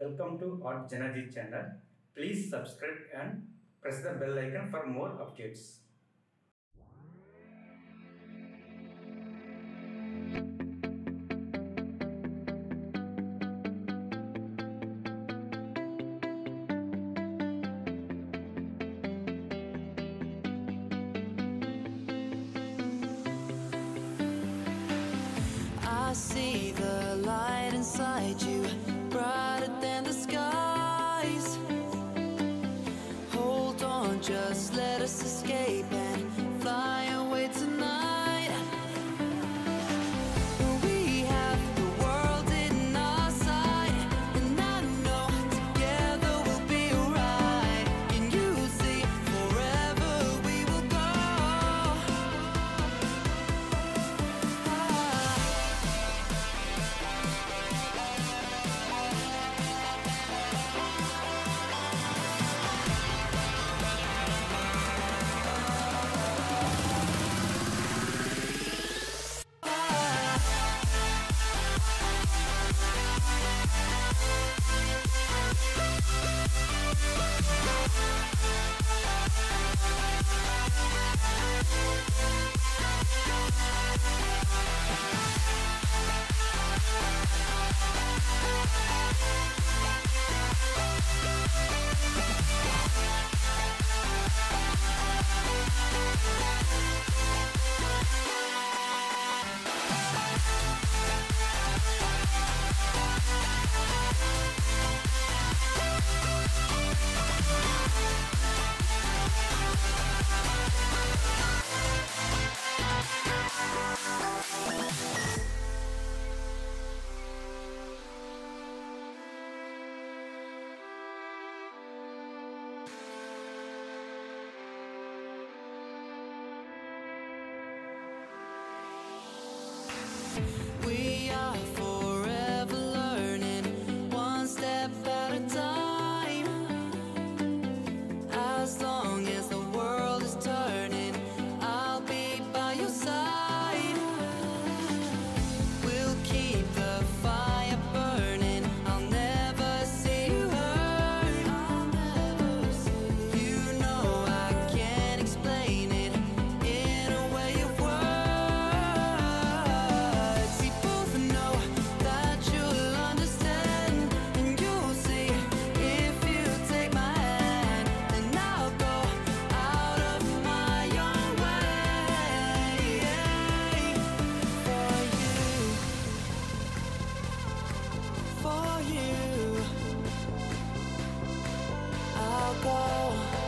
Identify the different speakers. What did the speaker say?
Speaker 1: Welcome to Art JanaG channel. Please subscribe and press the bell icon for more updates.
Speaker 2: I see the light inside you. you. I'll go.